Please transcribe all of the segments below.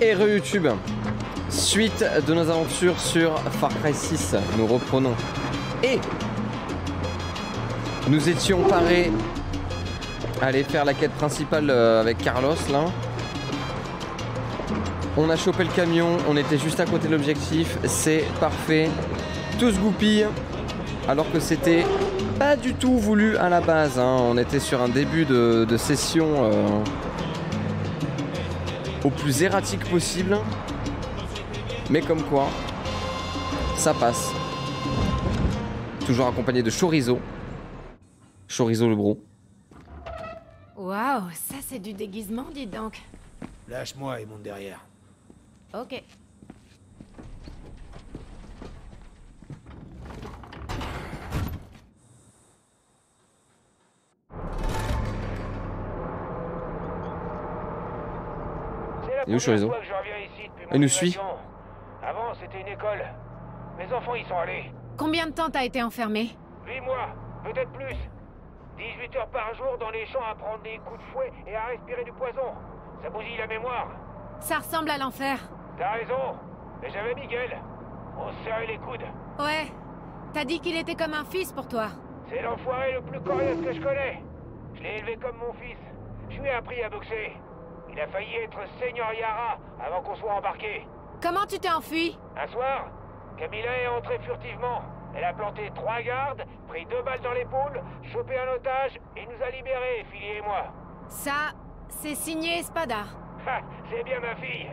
Et re YouTube. Suite de nos aventures sur Far Cry 6, nous reprenons. Et nous étions parés à aller faire la quête principale euh, avec Carlos là. On a chopé le camion, on était juste à côté de l'objectif, c'est parfait. Tout se goupille, alors que c'était pas du tout voulu à la base. hein. On était sur un début de, de session euh, au plus erratique possible. Mais comme quoi, ça passe. Toujours accompagné de Chorizo. Chorizo le bro. Waouh, ça c'est du déguisement, dis donc. Lâche-moi et monte derrière. Ok. Il est où, Chorizo nous suit. Avant, c'était une école. Mes enfants y sont allés. Combien de temps t'as été enfermé? 8 mois, peut-être plus. 18 heures par jour dans les champs à prendre des coups de fouet et à respirer du poison. Ça bousille la mémoire. Ça ressemble à l'enfer. T'as raison. Mais j'avais Miguel. On se serrait les coudes. Ouais. T'as dit qu'il était comme un fils pour toi. C'est l'enfoiré le plus coriace que je connais. Je l'ai élevé comme mon fils. Je lui ai appris à boxer. Il a failli être Seigneur Yara avant qu'on soit embarqué. Comment tu t'es enfui? Un soir, Camilla est entrée furtivement. Elle a planté trois gardes, pris deux balles dans l'épaule, chopé un otage et nous a libérés, Philly et moi. Ça, c'est signé Espada. Ha, c'est bien ma fille.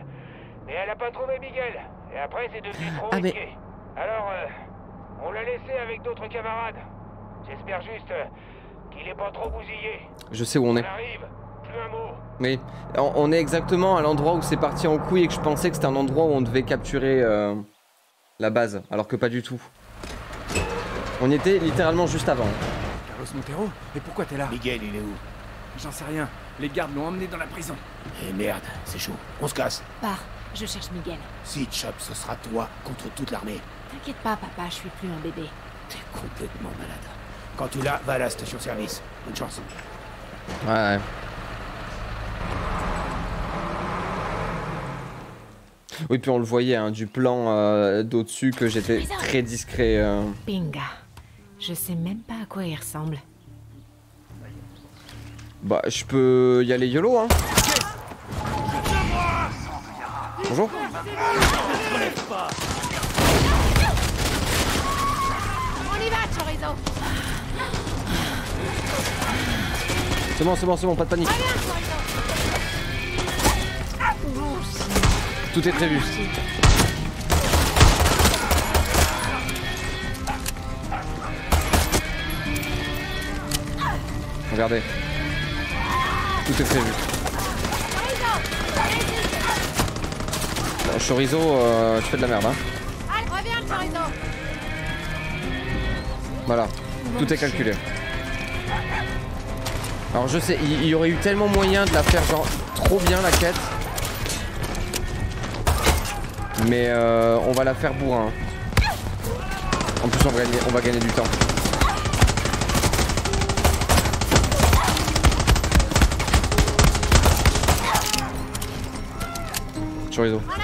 Mais elle a pas trouvé Miguel. Et après, c'est devenu trop Ah, mais-. Alors, euh, on l'a laissé avec d'autres camarades. J'espère juste euh, qu'il est pas trop bousillé. Je sais où on On est. arrive, Mais on on est exactement à l'endroit où c'est parti en couille et que je pensais que c'était un endroit où on devait capturer euh, la base, alors que pas du tout. On y était littéralement juste avant. Carlos Montero Et pourquoi t'es là? Miguel, il est où? J'en sais rien. Les gardes l'ont emmené dans la prison. Eh merde, c'est chaud. On se casse. Pars, je cherche Miguel. Si chope, ce sera toi contre toute l'armée. T'inquiète pas, papa, je suis plus un bébé. T'es complètement malade. Quand tu l'as, va à la station-service. Bonne chance. Ouais, ouais. Oui, puis on le voyait hein, du plan euh, d'au-dessus que j'étais très discret. euh. Pinga. Je sais même pas à quoi il ressemble. Bah, je peux y aller YOLO, hein. Bonjour. On y va, Chorizo C'est bon, c'est bon, c'est bon, pas de panique. Tout est prévu. Regardez. Tout est prévu. Bon, chorizo, euh, tu fais de la merde, hein. Voilà, tout est calculé. Alors je sais, il il y aurait eu tellement moyen de la faire genre trop bien la quête. Mais euh, on va la faire bourrin. En plus on va gagner, on va gagner du temps. Chorizo. En avant,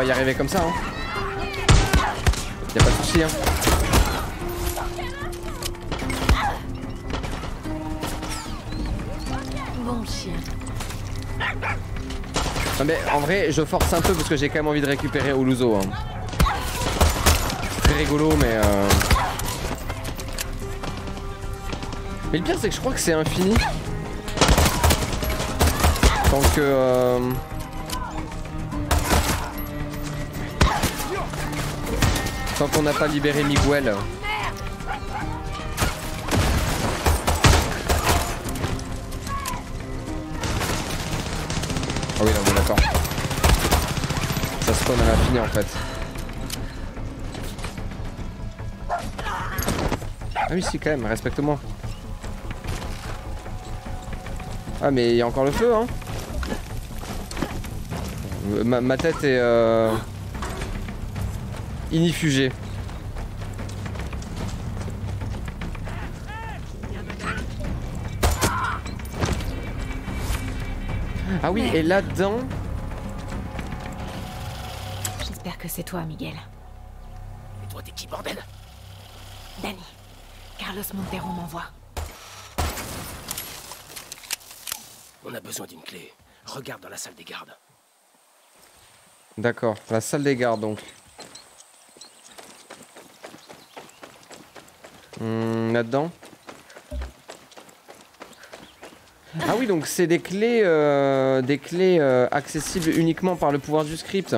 va y arriver comme ça. Hein. Y a pas de souci. Hein. Bon chien. Non, mais en vrai, je force un peu parce que j'ai quand même envie de récupérer Oluzo. Hein. Très rigolo, mais. Euh... Mais le pire, c'est que je crois que c'est infini. Tant que. euh, Tant qu'on n'a pas libéré Miguel. Ah oui, non, mais d'accord. Ça spawn à l'infini en fait. Ah oui, si, quand même, respecte-moi. Ah, mais il y a encore le feu, hein. Ma, ma tête est. Euh... Inifugée. Ah oui, et là-dedans. J'espère que c'est toi, Miguel. Et toi, t'es qui, bordel? Danny. Carlos Montero m'envoie. On a besoin d'une clé. Regarde dans la salle des gardes. D'accord, la salle des gardes donc. Hmm, Là-dedans Ah oui, donc c'est des clés, euh, des clés euh, accessibles uniquement par le pouvoir du script.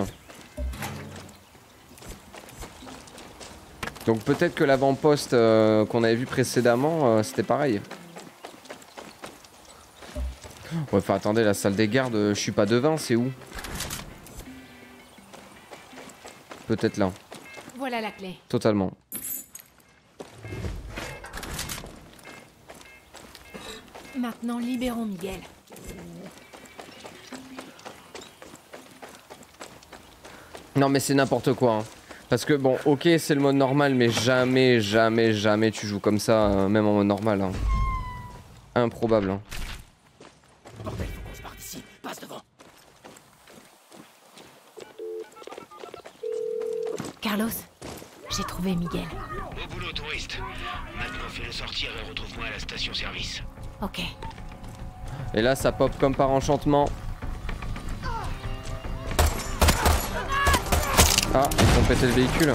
Donc peut-être que l'avant-poste euh, qu'on avait vu précédemment, c'était pareil. Ouais, enfin attendez, la salle des gardes, je suis pas devin, c'est où? Peut-être là, Voilà la clé. totalement. Maintenant, libérons Miguel. Non mais c'est n'importe quoi. hein. Parce que bon, ok c'est le mode normal, mais jamais, jamais, jamais tu joues comme ça, euh, même en mode normal. hein. Improbable. hein. Bordel, faut qu'on se parte d'ici. Passe devant. Carlos, j'ai trouvé Miguel. Au boulot, touriste. Maintenant, fais-le sortir et retrouve-moi à la station-service. Ok. Et là ça pop comme par enchantement. Ah, ils font péter le véhicule.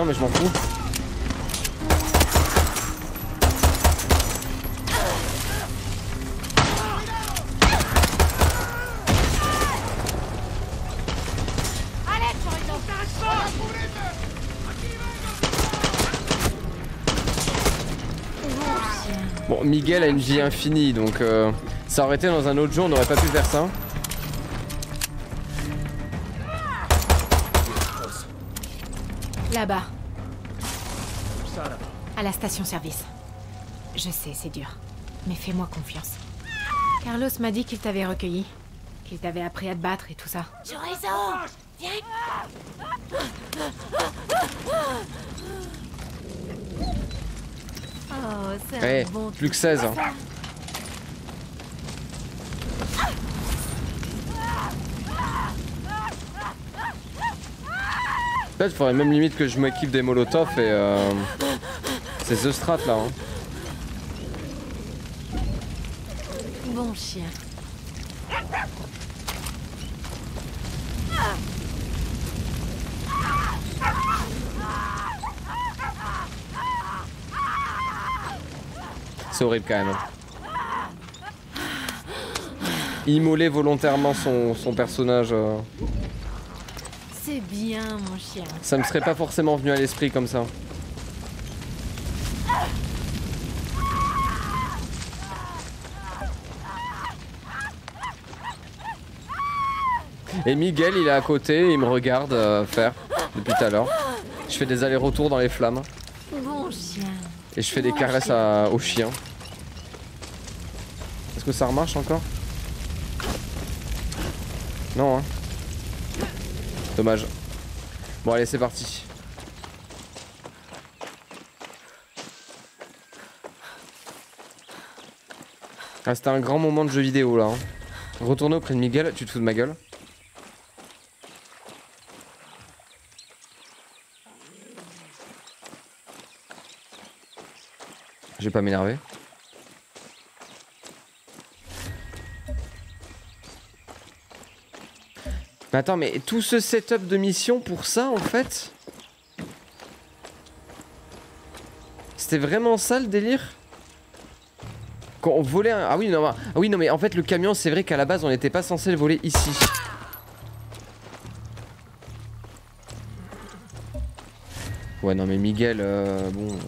Non mais je m'en fous. Bon, Miguel a une vie infinie, donc euh, ça aurait été dans un autre jeu, on n'aurait pas pu faire ça. Là-bas, Ça, là. à la station-service. Je sais, c'est dur. Mais fais-moi confiance. Carlos m'a dit qu'il t'avait recueilli. Qu'il t'avait appris à te battre et tout ça. Chorizo Viens Oh, c'est Eh, bon plus que 16. hein. Peut-être faudrait même limite que je m'équipe des molotovs et euh, c'est The Strat là. hein. Bon chien. C'est horrible quand même. Immoler volontairement son, son personnage, euh, C'est bien, mon chien. ça me serait pas forcément venu à l'esprit comme ça. Et Miguel, il est à côté, il me regarde euh, faire depuis tout à l'heure. Je fais des allers-retours dans les flammes Bon chien. et je fais des caresses à- chien. Est-ce que ça remarche encore? Non, hein. Dommage. Bon, allez, c'est parti. Ah, c'était un grand moment de jeu vidéo là. hein. Auprès de Miguel, tu te fous de ma gueule Je vais pas m'énerver. Mais attends, mais tout ce setup de mission pour ça en fait C'était vraiment ça le délire Quand on volait un... Ah oui, non, ah mais en fait le camion c'est vrai qu'à la base on n'était pas censé le voler ici. Ouais non mais Miguel, euh, bon... euh,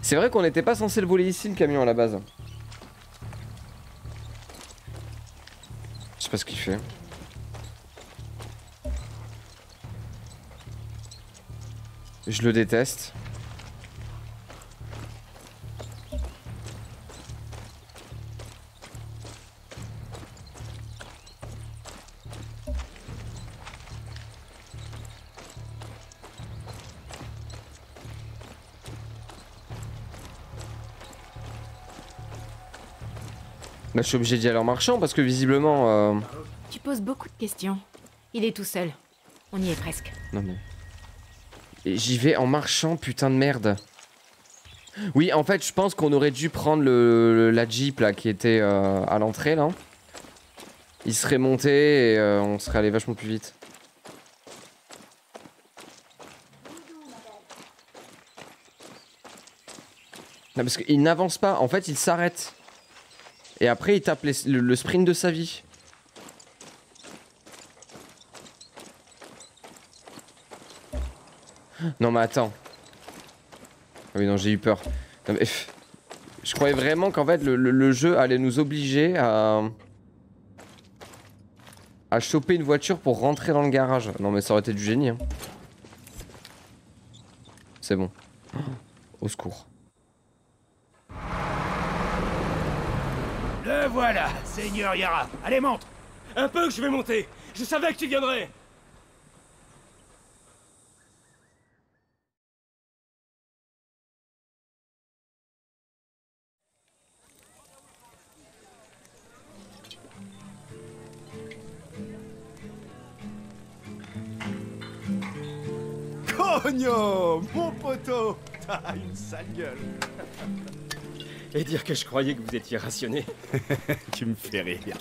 C'est vrai qu'on n'était pas censé le voler ici le camion à la base. Je sais pas ce qu'il fait. Je le déteste. Là, je suis obligé d'y aller en marchant parce que visiblement. euh, Tu poses beaucoup de questions. Il est tout seul. On y est presque. Non mais. J'y vais en marchant, putain de merde. Oui, en fait, je pense qu'on aurait dû prendre le, la Jeep là qui était euh, à l'entrée là. Il serait monté et euh, on serait allé vachement plus vite. Non, parce qu'il n'avance pas, en fait, il s'arrête. Et après, il tape le sprint de sa vie. Non mais attends. Ah oui non j'ai eu peur. Non, mais, je croyais vraiment qu'en fait le, le- le jeu allait nous obliger à à choper une voiture pour rentrer dans le garage. Non mais ça aurait été du génie. hein. C'est bon. Au secours. Le voilà, Seigneur Yara. Allez, monte Un peu que je vais monter Je savais que tu viendrais Cogno Mon poteau T'as une sale gueule Et dire que je croyais que vous étiez rationné. Tu me fais rire.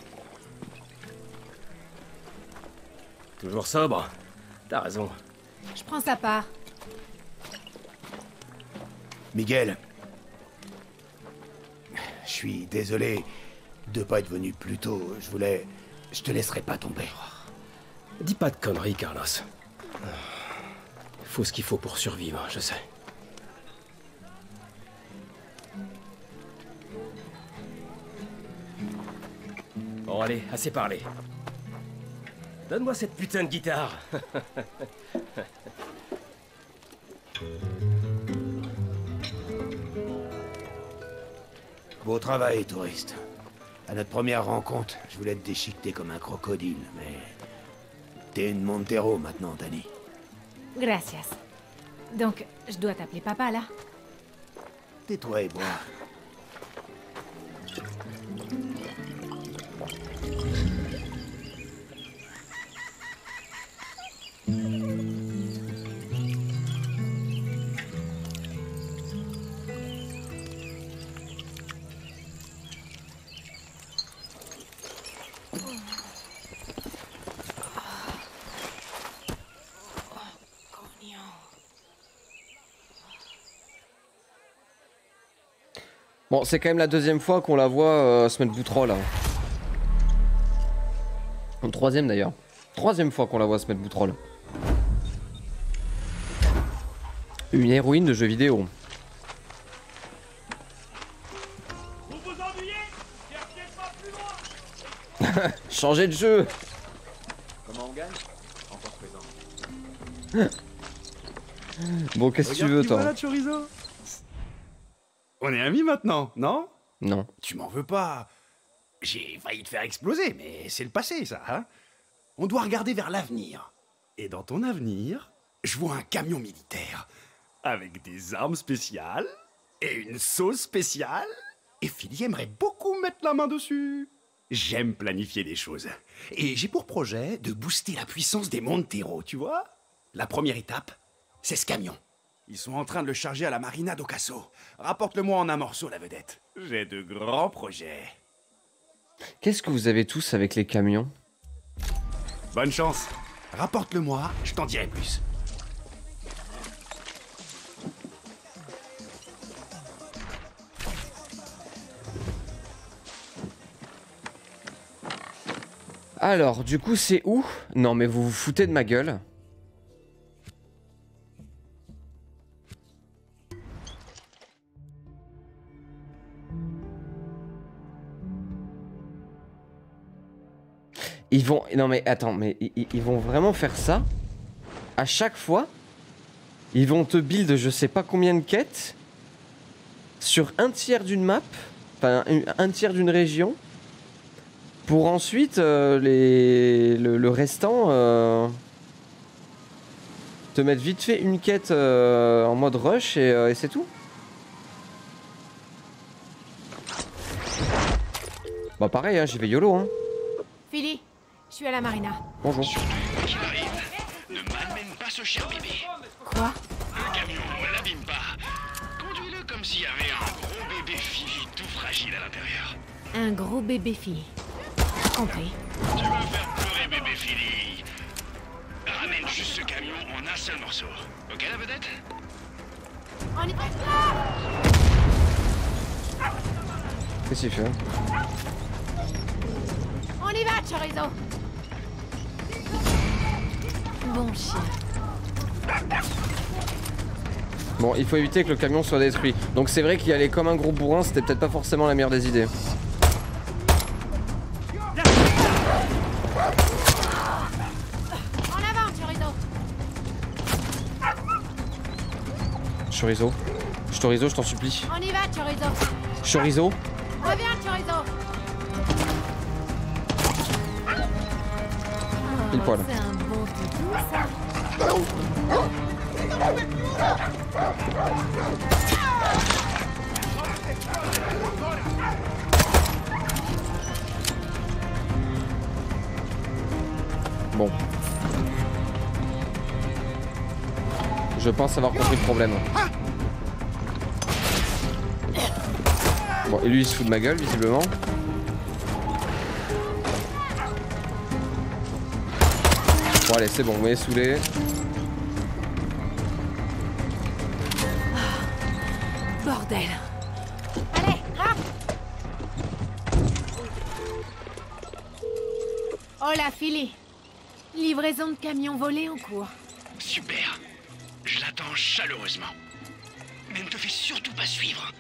Toujours sobre T'as raison. Je prends sa part. Miguel. Je suis désolé de pas être venu plus tôt. Je voulais... Je te laisserai pas tomber. Dis pas de conneries, Carlos. Faut ce qu'il faut pour survivre, je sais. Bon, allez, assez parlé. Donne-moi cette putain de guitare. Beau travail, touriste. À notre première rencontre, je voulais te déchiqueter comme un crocodile, mais... T'es une Montero maintenant, Danny. Gracias. Donc, je dois t'appeler papa là? Tais-toi et bois. Bon, c'est quand même la deuxième fois qu'on la voit euh, se mettre boutrole. Hein. Ou troisième d'ailleurs. Troisième fois qu'on la voit se mettre boutrole. Une héroïne de jeu vidéo. Changer de jeu Comment on gagne? Encore présent. Bon, qu'est-ce que tu veux, toi? On est amis maintenant, non? Non. Tu m'en veux pas. J'ai failli te faire exploser, mais c'est le passé, ça, hein? On doit regarder vers l'avenir. Et dans ton avenir, je vois un camion militaire. Avec des armes spéciales et une sauce spéciale. Et Philly aimerait beaucoup mettre la main dessus. J'aime planifier des choses. Et j'ai pour projet de booster la puissance des Montero, tu vois? La première étape, c'est ce camion. Ils sont en train de le charger à la marina d'Ocasso. Rapporte-le-moi en un morceau, la vedette. J'ai de grands projets. Qu'est-ce que vous avez tous avec les camions? Bonne chance. Rapporte-le-moi, je t'en dirai plus. Alors, du coup, c'est où? Non, mais vous vous foutez de ma gueule. Ils vont... Non mais attends, mais ils vont vraiment faire ça? À chaque fois Ils vont te build je sais pas combien de quêtes Sur un tiers d'une map Enfin, un, tiers d'une région Pour ensuite, euh, les... le, restant... euh, Te mettre vite fait une quête euh, en mode rush et, et c'est tout. Bah pareil, hein, j'y vais YOLO hein. Philly, je suis à la marina. Bonjour. Quoi qu'il arrive, ne malmène pas ce cher bébé. Quoi? Le camion, ne l'abîme pas. Conduis-le comme s'il y avait un gros bébé Philly tout fragile à l'intérieur. Un gros bébé Philly. Compris. Tu vas faire pleurer bébé Philly. Ramène juste ce camion en un seul morceau. Ok la vedette? On y va Qu'est-ce qu'il fait? On y va, Chorizo Bon chien. Bon, il faut éviter que le camion soit détruit. Donc c'est vrai qu'y aller comme un gros bourrin, c'était peut-être pas forcément la meilleure des idées. En avant, Chorizo Chorizo. Chorizo, je t'en supplie. On y va, Chorizo Chorizo Reviens, Chorizo Pile poil. Bon. Je pense avoir compris le problème. Bon, et lui il se fout de ma gueule, visiblement. Bon, allez, c'est bon, vous m'avez saoulé. Bordel Allez, rap Oh la Philly Livraison de camions volés en cours. Super. Je l'attends chaleureusement. Mais ne te fais surtout pas suivre.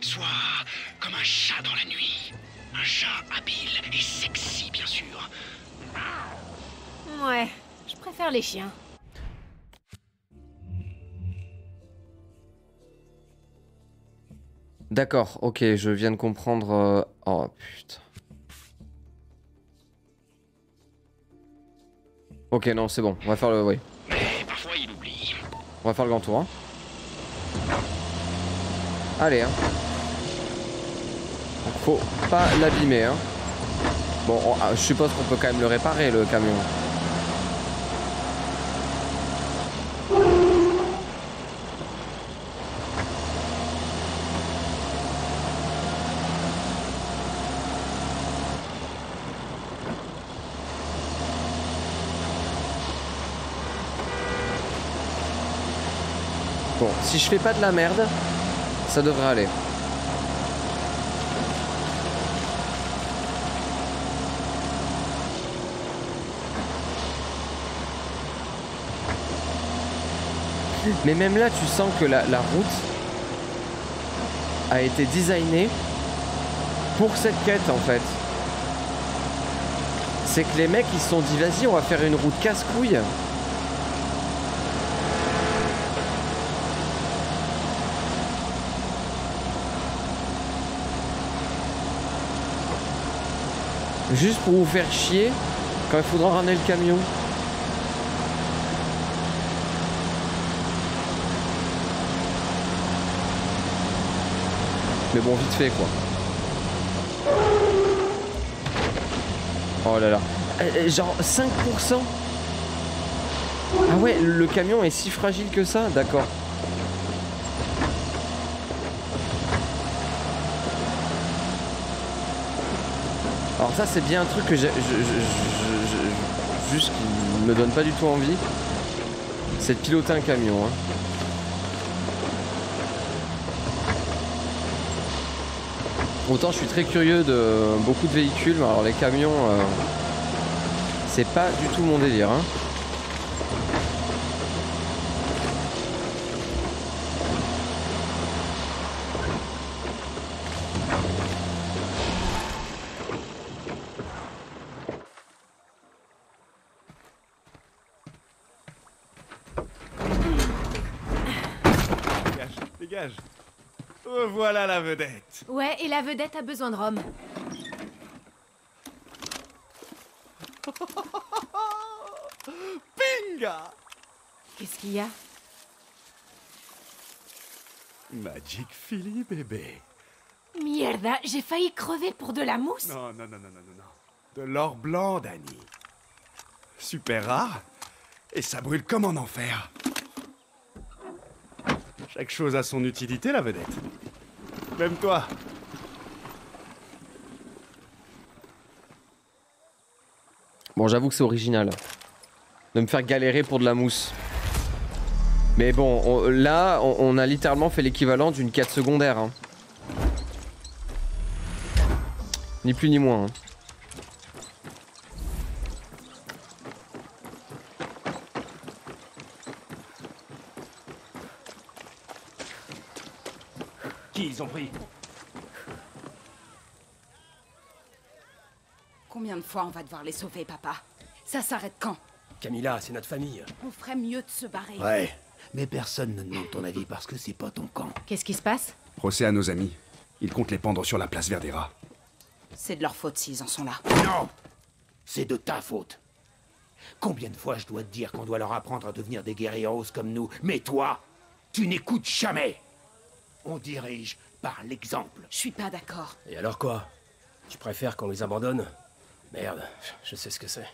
Sois comme un chat dans la nuit. Un chat habile et sexy, bien sûr. Ouais, préfère les chiens. D'accord, ok, je viens de comprendre. euh, Oh putain. Ok, non, c'est bon, on va faire le. Oui, Mais parfois il oublie. on va faire le grand tour. hein. Allez, hein. Faut pas l'abîmer, hein. Bon, on- ah, je suppose qu'on peut quand même le réparer, le camion. si je fais pas de la merde, ça devrait aller. Mais même là, tu sens que la, route a été designée pour cette quête en fait. C'est que les mecs ils se sont dit vas-y on va faire une route casse-couille Juste pour vous faire chier quand il faudra ramener le camion. Mais bon, vite fait quoi. Oh là là. Euh, euh, Genre 5% Ah ouais, le camion est si fragile que ça? D'accord. Alors ça c'est bien un truc que je- Juste qui me donne pas du tout envie. C'est de piloter un camion. hein. Autant je suis très curieux de beaucoup de véhicules, mais alors les camions, euh, c'est pas du tout mon délire. hein. Dégage, dégage. Oh, voilà la vedette. Ouais, et la vedette a besoin de Rome. Pinga Qu'est-ce qu'il y a? Magic Philly, bébé. Mierda, j'ai failli crever pour de la mousse. Non, non, non, non, non, non, non. De l'or blanc, Danny. Super rare. Et ça brûle comme en enfer. Chaque chose a son utilité, la vedette. Même toi. Bon, j'avoue que c'est original. De me faire galérer pour de la mousse. Mais bon, on- là, on, on a littéralement fait l'équivalent d'une quête secondaire. hein. Ni plus ni moins. hein. Qui ils ont pris Combien de fois on va devoir les sauver, papa Ça s'arrête quand Camilla, c'est notre famille. On ferait mieux de se barrer. Ouais, mais personne ne demande ton avis parce que c'est pas ton camp. Qu'est-ce qui se passe Procès à nos amis. Ils comptent les pendre sur la place Verdera. C'est de leur faute s'ils en sont là. Non C'est de ta faute. Combien de fois je dois te dire qu'on doit leur apprendre à devenir des guerrieros comme nous Mais toi, tu n'écoutes jamais On dirige par l'exemple. Je suis pas d'accord. Et alors quoi? Tu préfères qu'on les abandonne? Merde, je sais ce que c'est.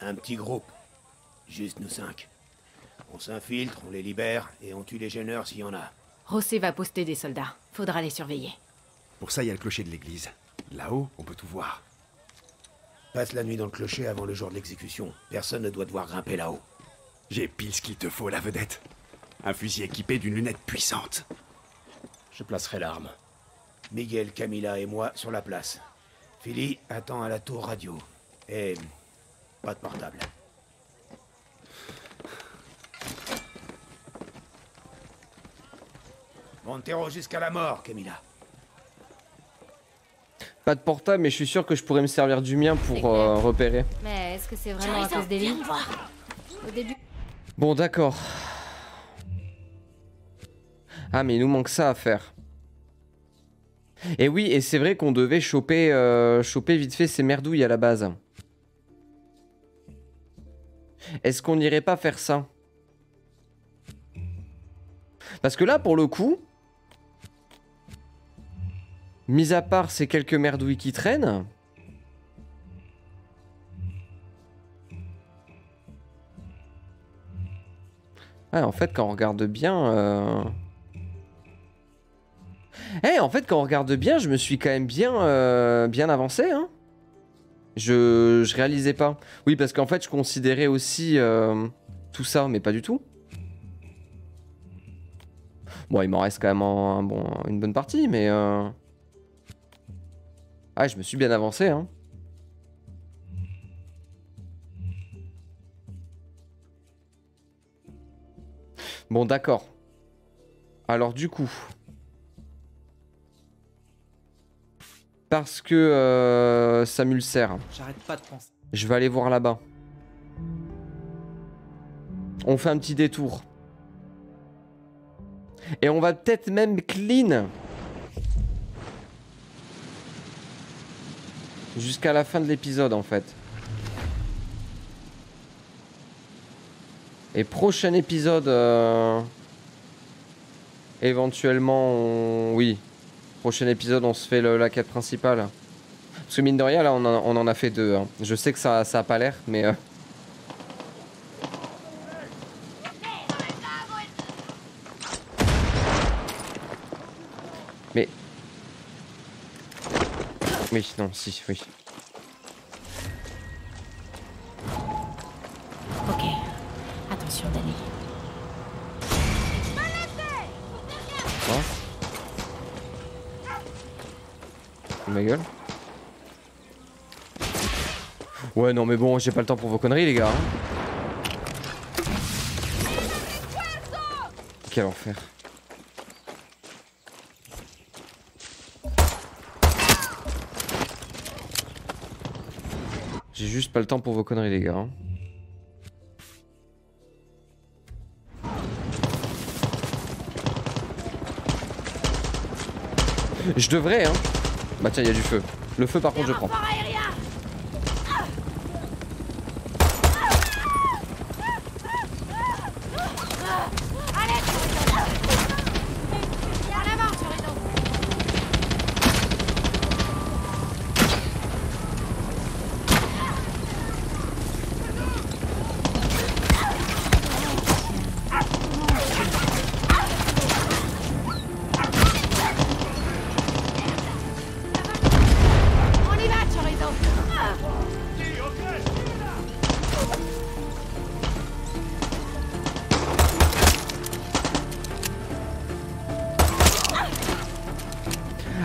Un petit groupe. Juste nous cinq. On s'infiltre, on les libère et on tue les gêneurs s'il y en a. Rossé va poster des soldats. Faudra les surveiller. Pour ça, il y a le clocher de l'église. Là-haut, on peut tout voir. Passe la nuit dans le clocher avant le jour de l'exécution. Personne ne doit devoir grimper là-haut. J'ai pile ce qu'il te faut, la vedette. Un fusil équipé d'une lunette puissante. Je placerai l'arme. Miguel, Camilla et moi sur la place. Philly attend à la tour radio. Et pas de portable. Montero jusqu'à la mort, Camilla. Pas de portable, mais je suis sûr que je pourrais me servir du mien pour euh, repérer. Mais est-ce que c'est vraiment à cause des lignes Au début. Bon, d'accord. Ah, mais il nous manque ça à faire. Et oui, et c'est vrai qu'on devait choper, euh, choper vite fait ces merdouilles à la base. Est-ce qu'on n'irait pas faire ça? Parce que là, pour le coup, mis à part ces quelques merdouilles qui traînent, Ouais, en fait, quand on regarde bien. euh, Eh, en fait, quand on regarde bien, je me suis quand même bien, euh, bien avancé. Hein. Je, je réalisais pas. Oui, parce qu'en fait, je considérais aussi euh, tout ça, mais pas du tout. Bon, il m'en reste quand même une bonne partie, mais. euh, Ah, je me suis bien avancé. Hein. Bon, d'accord. Alors du coup... Parce que euh, ça m'ulcère. J'arrête pas de penser. Je vais aller voir là-bas. On fait un petit détour. Et on va peut-être même clean. Jusqu'à la fin de l'épisode en fait. Et prochain épisode... euh, Éventuellement, on- oui. Prochain épisode, on se fait la quête principale. Parce que mine de rien, là, on en, on en a fait deux. hein. Je sais que ça, ça a pas l'air, mais... euh, Mais... Oui, non, si, oui. Ma gueule Ouais, non, mais bon, j'ai pas le temps pour vos conneries, les gars. hein. Quel enfer. J'ai juste pas le temps pour vos conneries, les gars. hein. Je devrais, hein. Bah tiens, il y a du feu. Le feu, par contre, je prends.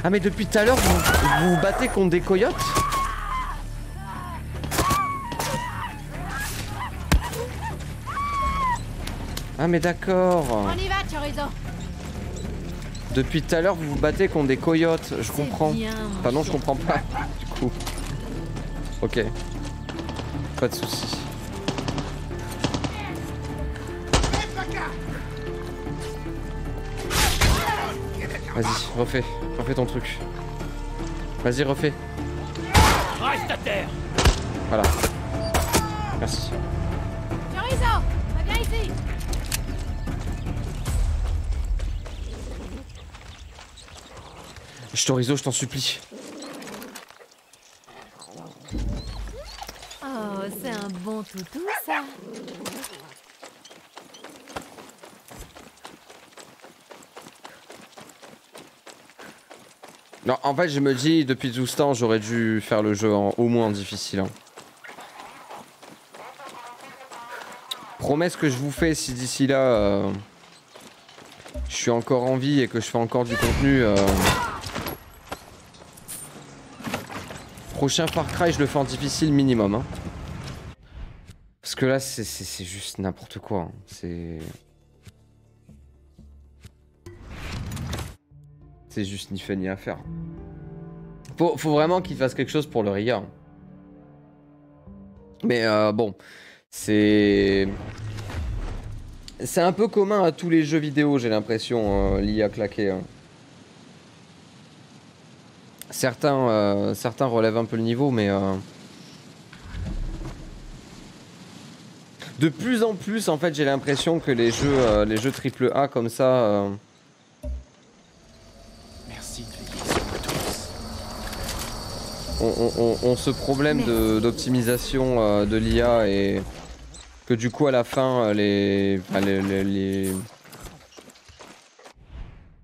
Ah, mais depuis tout à l'heure, vous, vous battez contre des coyotes Ah, mais d'accord. On y va, Chorizo Depuis tout à l'heure, vous vous battez contre des coyotes. Je comprends. bien, Enfin, non, je comprends pas. Du coup. Ok. Pas de soucis. Vas-y, refais. Refais ton truc. Vas-y, refais. Reste à terre Voilà. Merci. Chorizo Va bien ici Chorizo, je t'en supplie. Oh, c'est un bon toutou, ça Non, en fait, je me dis, depuis tout ce temps, j'aurais dû faire le jeu en, au moins en difficile. hein. Promesse que je vous fais, si d'ici là, euh, je suis encore en vie et que je fais encore du contenu. euh, Prochain Far Cry, je le fais en difficile minimum. hein. Parce que là, c'est- juste n'importe quoi. hein. C'est. C'est juste ni fait ni à faire. Faut, vraiment qu'il fasse quelque chose pour le rigueur. Mais euh, bon, c'est. C'est un peu commun à tous les jeux vidéo, j'ai l'impression, euh, l'IA claqué. hein. Certains, euh, certains relèvent un peu le niveau, mais. De plus en plus, en fait, j'ai l'impression que les jeux, les jeux AAA comme ça. euh, Merci de veiller sur nous ont ce problème d'optimisation euh, de l'IA et que du coup à la fin euh, les enfin, les, les, les-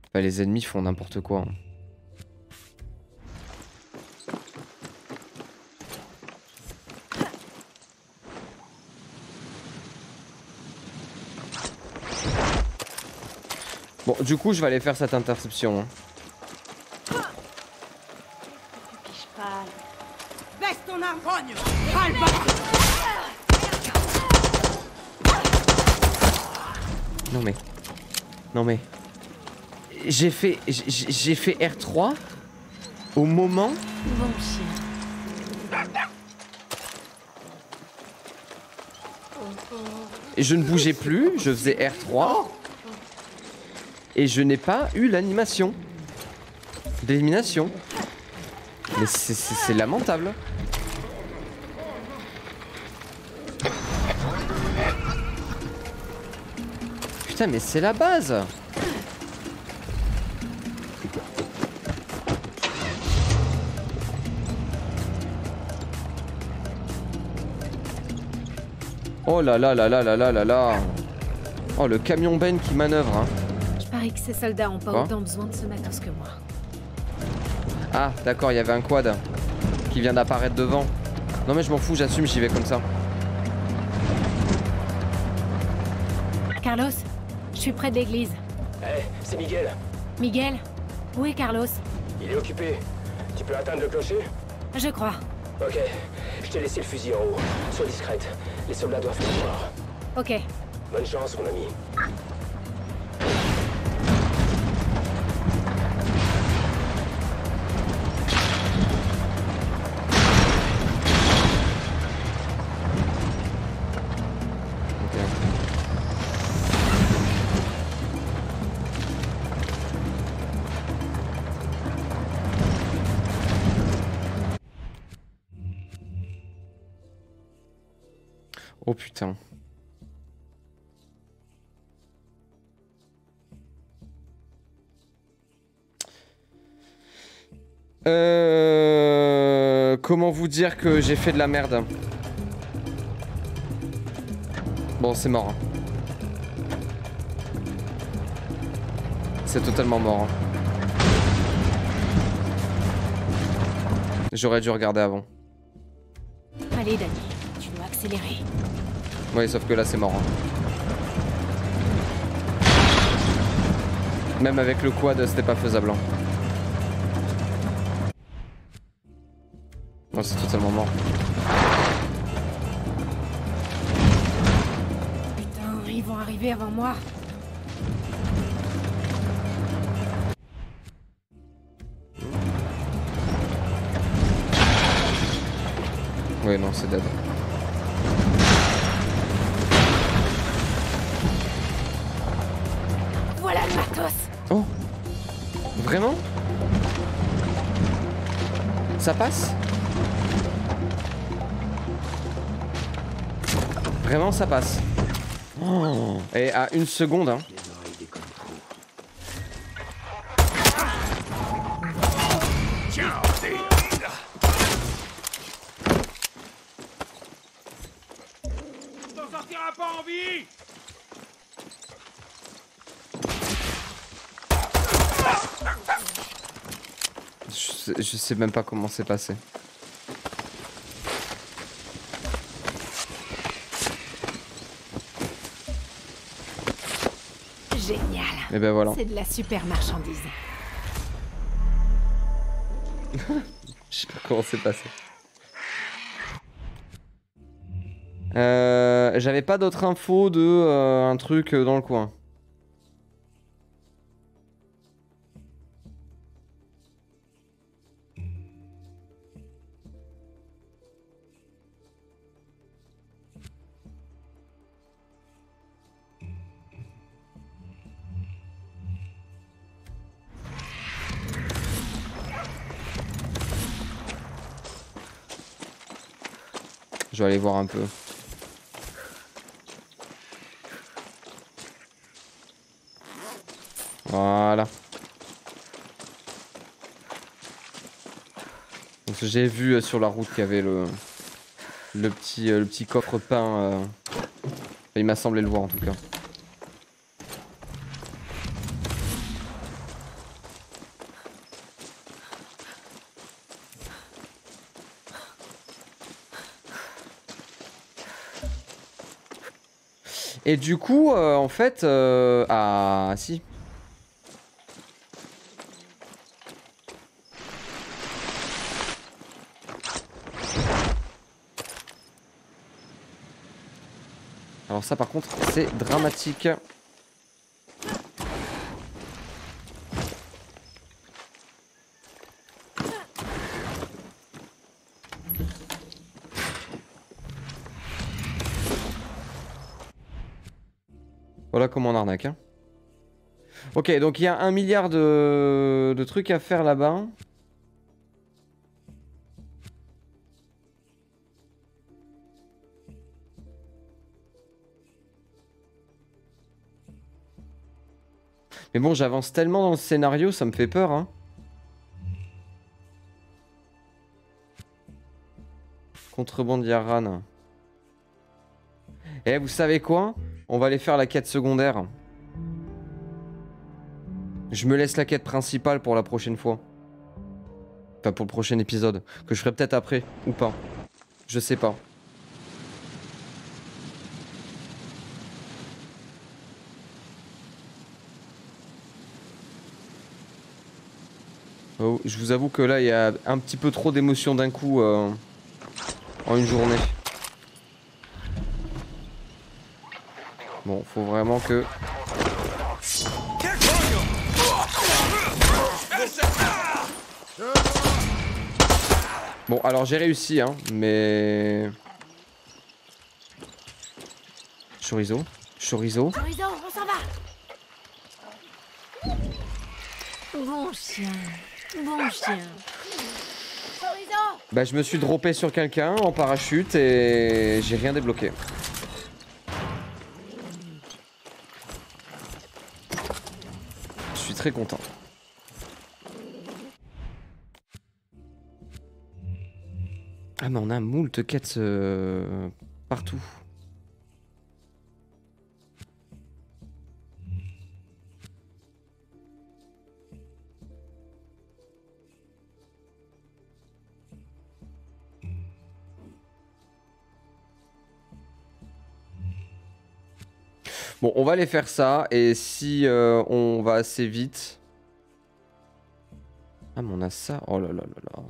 enfin, les ennemis font n'importe quoi. hein. Bon, du coup, je vais aller faire cette interception. hein. Non mais... J'ai fait... j'ai- fait R3 au moment... Bon chien. Et je ne bougeais plus, je faisais R3. Et je n'ai pas eu l'animation. D'élimination. Mais c'est lamentable. Putain, mais c'est la base. Oh là là là là là là là là. Oh, le camion Ben qui manœuvre. Hein. Je parie que ces soldats ont pas Quoi autant besoin de ce matos que moi. Ah, d'accord, il y avait un quad qui vient d'apparaître devant. Non mais je m'en fous, j'assume, j'y vais comme ça. Carlos, suis près de l'église. Eh, c'est Miguel. Miguel, où est Carlos? Il est occupé. Tu peux atteindre le clocher? Je crois. Ok. Je t'ai laissé le fusil en haut. Sois discrète. Les soldats doivent le voir. Ok. Bonne chance, mon ami. Euh... Comment vous dire que j'ai fait de la merde Bon, c'est mort. hein. C'est totalement mort. hein. J'aurais dû regarder avant. Allez, Danny, tu dois accélérer. Oui, sauf que là, c'est mort. hein. Même avec le quad, c'était pas faisable. hein. Non, c'est totalement mort. Putain, ils vont arriver avant moi. Oui, non, c'est dead. Vraiment Ça passe Vraiment, ça passe. Et à une seconde, hein. T'en sortiras pas en vie Je sais, je sais même pas comment c'est passé. Génial. Et ben voilà. C'est de la super marchandise. Je sais pas comment c'est passé. Euh, J'avais pas d'autres infos de euh, un truc euh, dans le coin. Je vais aller voir un peu. Voilà. J'ai vu euh, sur la route qu'il y avait le le petit euh, le petit coffre peint. euh. Il m'a semblé le voir en tout cas. Et du coup, euh, en fait, ah si. Alors ça par contre c'est dramatique. Voilà comment on arnaque. Hein. Ok, donc il y a un milliard de, trucs à faire là-bas. Mais bon, j'avance tellement dans le scénario, ça me fait peur, hein. Contrebande Yaran. Eh, vous savez quoi? On va aller faire la quête secondaire. Je me laisse la quête principale pour la prochaine fois. Enfin, pour le prochain épisode. Que je ferai peut-être après, ou pas. Je sais pas. Oh, je vous avoue que là, il y a un petit peu trop d'émotions d'un coup euh, en une journée. Bon, faut vraiment que... Bon, alors j'ai réussi, hein, mais... Chorizo Chorizo Chorizo, on s'en va Bon chien. Bon chien. Bah je me suis droppé sur quelqu'un en parachute et j'ai rien débloqué. Je suis très content. Ah mais on a moult quêtes euh, partout. Bon, on va aller faire ça. Et si euh, on va assez vite... Ah, mais on a ça. Oh là là là là.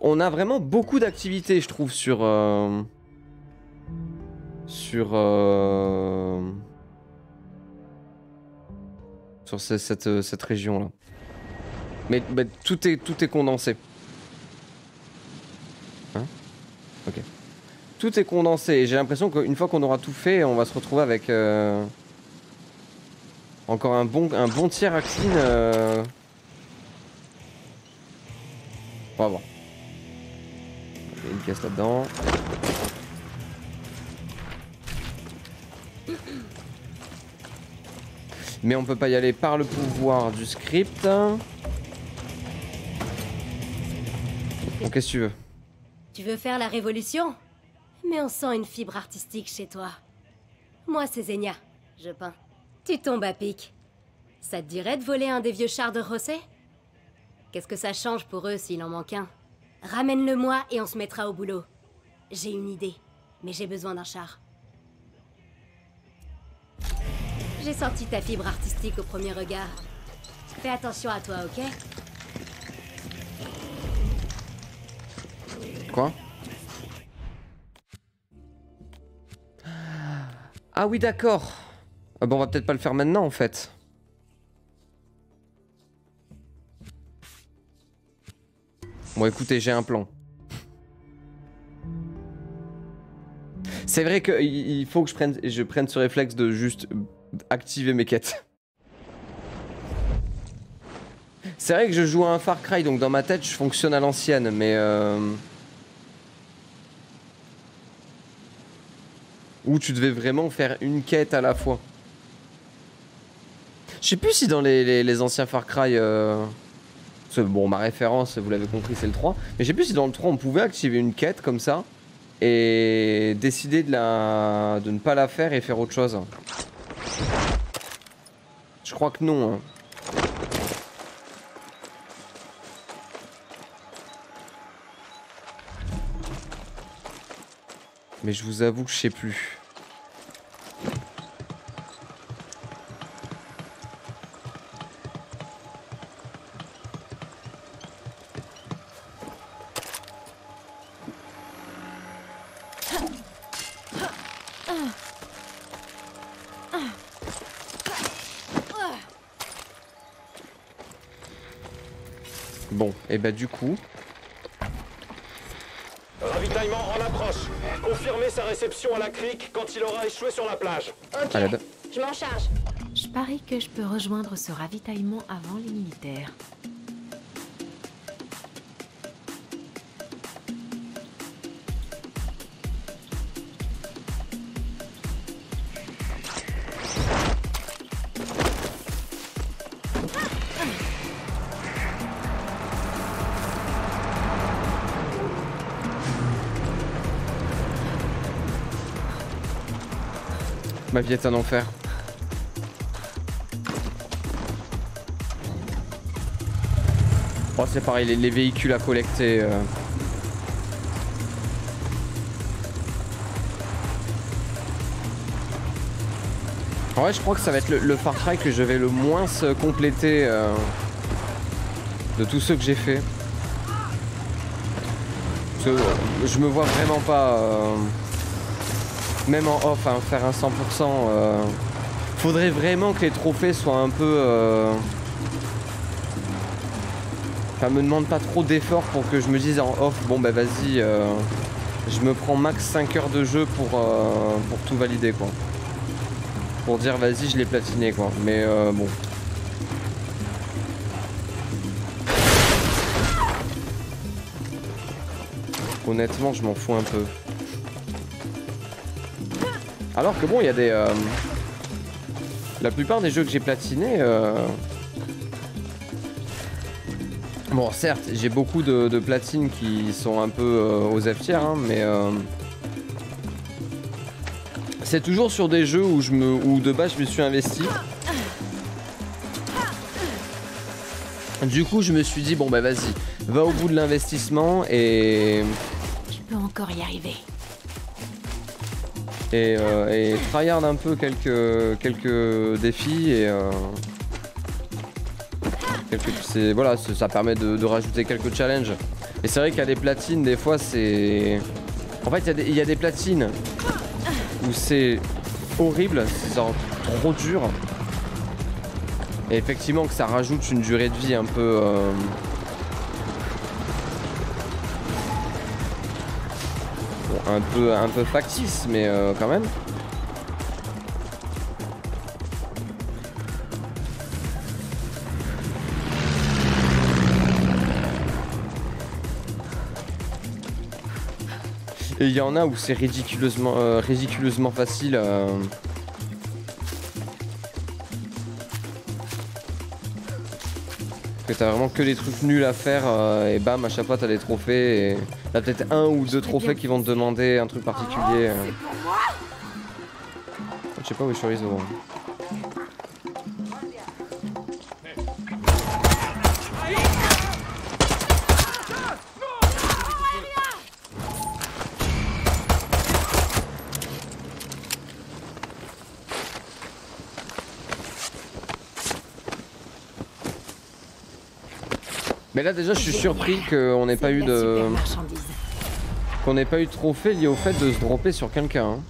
On a vraiment beaucoup d'activités, je trouve, sur... Euh, sur... Euh, sur cette, cette région-là. Mais, mais, tout, est, tout est condensé. Hein? Ok tout est condensé. Et j'ai l'impression qu'une fois qu'on aura tout fait, on va se retrouver avec euh, encore un bon, un bon tiers clean. Euh... Il y a une caisse là-dedans. Mais on peut pas y aller par le pouvoir du script. Bon, qu'est-ce que tu veux? Tu veux faire la révolution? Mais on sent une fibre artistique chez toi. Moi, c'est Zenia. Je peins. Tu tombes à pic. Ça te dirait de voler un des vieux chars de José Qu'est-ce que ça change pour eux s'il en manque un? Ramène-le-moi et on se mettra au boulot. J'ai une idée, mais j'ai besoin d'un char. J'ai senti ta fibre artistique au premier regard. Fais attention à toi, ok? Quoi? Ah oui, d'accord. Ah bon, on va peut-être pas le faire maintenant, en fait. Bon, écoutez, j'ai un plan. C'est vrai qu'il faut que je prenne, je prenne ce réflexe de juste activer mes quêtes. C'est vrai que je joue à un Far Cry, donc dans ma tête, je fonctionne à l'ancienne, mais... Euh... Où tu devais vraiment faire une quête à la fois. Je sais plus si dans les, anciens Far Cry... Euh... Bon, ma référence, vous l'avez compris, c'est le 3. Mais je sais plus si dans le 3, on pouvait activer une quête comme ça. Et décider de, la... de ne pas la faire et faire autre chose. Je crois que non. Hein. Mais je vous avoue que je sais plus. Bon, et bah du coup... Confirmez sa réception à la crique quand il aura échoué sur la plage. Ok, l'aide. je m'en charge. Je parie que je peux rejoindre ce ravitaillement avant les militaires. Ma vie est un enfer. Oh, c'est pareil, les, les véhicules à collecter. euh. En vrai, je crois que ça va être le, Far Cry que je vais le moins se compléter euh, de tous ceux que j'ai fait. Parce que euh, je me vois vraiment pas, euh, même en off, hein, faire un 100%. euh, faudrait vraiment que les trophées soient un peu. euh, Enfin, me demande pas trop d'efforts pour que je me dise en off, bon bah vas-y, euh, je me prends max 5 heures de jeu pour, euh, pour tout valider quoi. Pour dire vas-y, je l'ai platiné quoi. Mais bon. Honnêtement, je m'en fous un peu. Alors que bon, il y a des. euh, La plupart des jeux que j'ai platinés. euh, Bon, certes, j'ai beaucoup de, platines qui sont un peu euh, aux F tiers, hein, mais c'est toujours sur des jeux où, je me, où de base je me suis investi. Du coup, je me suis dit, bon bah vas-y, va au bout de l'investissement et, Je peux encore y arriver. Et, euh, et tryhard un peu quelques, quelques défis et. euh, quelques- voilà, ça permet de, rajouter quelques challenges. Et c'est vrai qu'il y a des platines, des fois c'est. En fait, il y y, a des platines où c'est horrible, c'est trop dur. Et effectivement, que ça rajoute une durée de vie un peu. euh, un peu, un peu factice, mais euh, quand même. Et il y en a où c'est ridiculeusement, euh, ridiculeusement facile. euh. Que t'as vraiment que des trucs nuls à faire euh, et bam à chaque fois t'as des trophées et t'as peut-être un ou deux trophées qui vont te demander un truc particulier. euh. Je sais pas où est Chorizo. hein. Là déjà je suis surpris qu'on n'ait pas eu de qu'on n'ait pas eu de trophée lié au fait de se dropper sur quelqu'un. hein.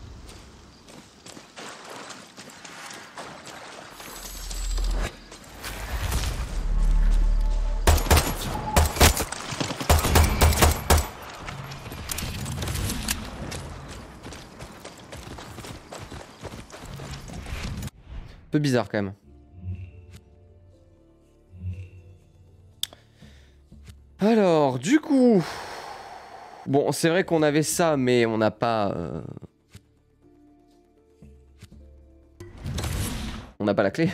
Peu bizarre quand même. Alors, du coup, bon, c'est vrai qu'on avait ça, mais on n'a pas. euh, On n'a pas la clé,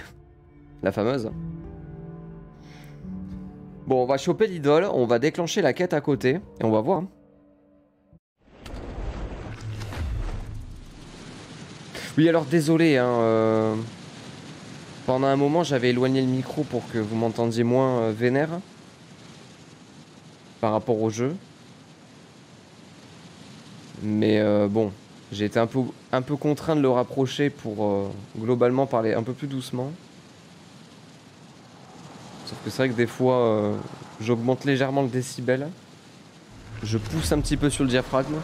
la fameuse. Bon, on va choper l'idole, on va déclencher la quête à côté et on va voir. Oui, alors désolé, hein. euh, Pendant un moment, j'avais éloigné le micro pour que vous m'entendiez moins euh, vénère par rapport au jeu. Mais euh, bon, j'ai été un peu, contraint de le rapprocher pour euh, globalement parler un peu plus doucement. Sauf que c'est vrai que des fois, euh, j'augmente légèrement le décibel. Je pousse un petit peu sur le diaphragme.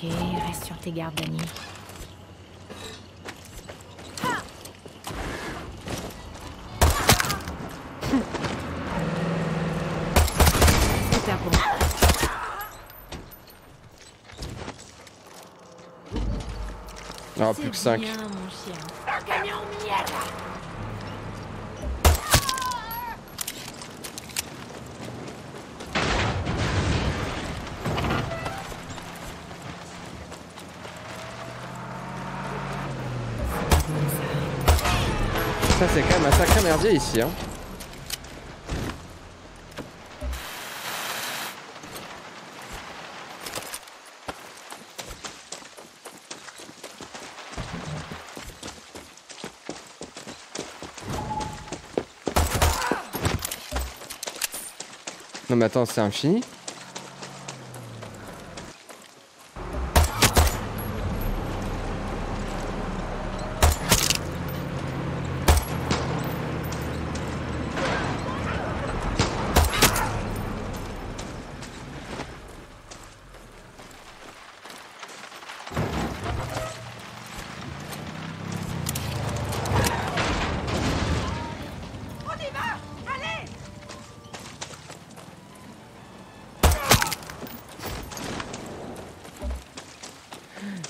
Ok, reste sur tes gardes, Dani. C'est à bon. Ah, plus que 5. Bien, mon chien. Ça, c'est quand même un sacré merdier ici. Hein. Attends, c'est infini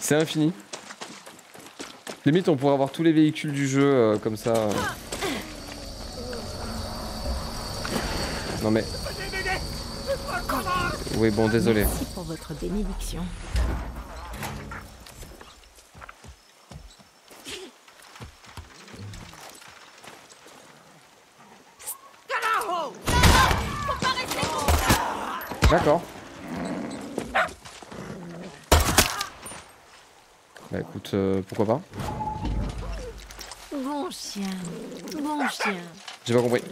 C'est infini. Limite, on pourrait avoir tous les véhicules du jeu euh, comme ça. euh. Non mais. Oui, bon, désolé. Merci pour votre bénédiction. Écoute, euh, pourquoi pas Bon chien. Bon chien. J'ai pas compris.